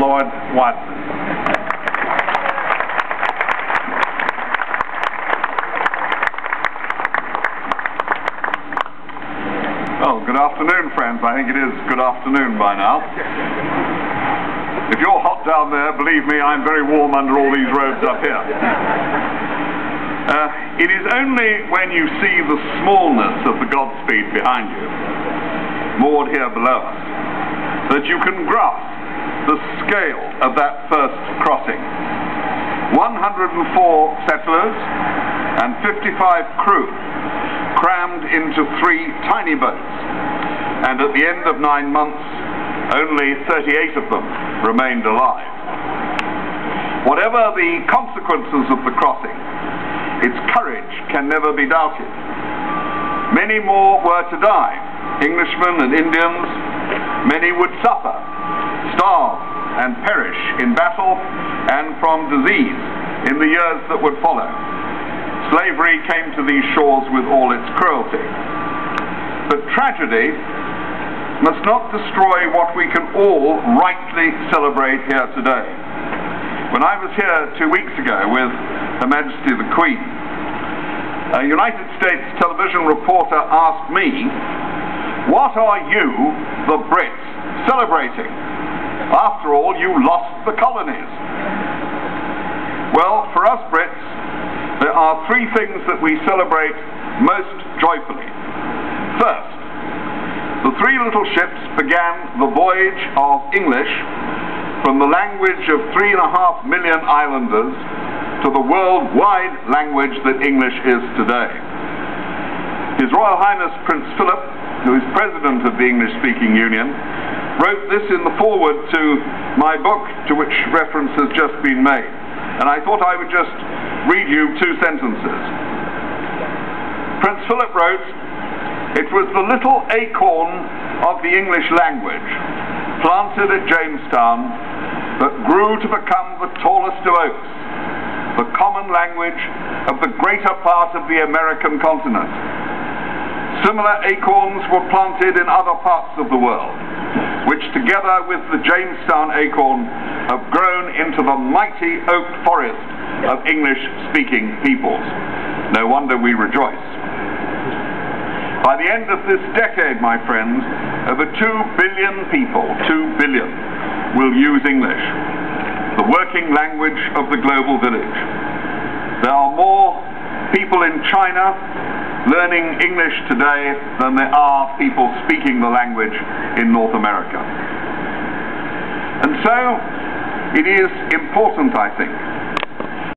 Lord Watson. Well, good afternoon, friends. I think it is good afternoon by now. If you're hot down there, believe me, I'm very warm under all these robes up here. Uh, it is only when you see the smallness of the Godspeed behind you, moored here below us, that you can grasp the scale of that first crossing. 104 settlers and 55 crew crammed into three tiny boats, and at the end of nine months, only 38 of them remained alive. Whatever the consequences of the crossing, its courage can never be doubted. Many more were to die, Englishmen and Indians. Many would suffer, starve, and perish in battle and from disease in the years that would follow. Slavery came to these shores with all its cruelty. But tragedy must not destroy what we can all rightly celebrate here today. When I was here two weeks ago with Her Majesty the Queen, a United States television reporter asked me, what are you, the Brits, celebrating? After all, you lost the colonies. Well, for us Brits, there are three things that we celebrate most joyfully. First, the three little ships began the voyage of English from the language of three and a half million islanders to the worldwide language that English is today. His Royal Highness Prince Philip, who is President of the English-Speaking Union, wrote this in the foreword to my book to which reference has just been made. And I thought I would just read you two sentences. Prince Philip wrote, It was the little acorn of the English language, planted at Jamestown, that grew to become the tallest of oaks, the common language of the greater part of the American continent. Similar acorns were planted in other parts of the world, which together with the Jamestown acorn have grown into the mighty oak forest of English-speaking peoples. No wonder we rejoice. By the end of this decade, my friends, over 2 billion people, 2 billion, will use English, the working language of the global village. There are more people in China learning English today than there are people speaking the language in North America. And so, it is important, I think,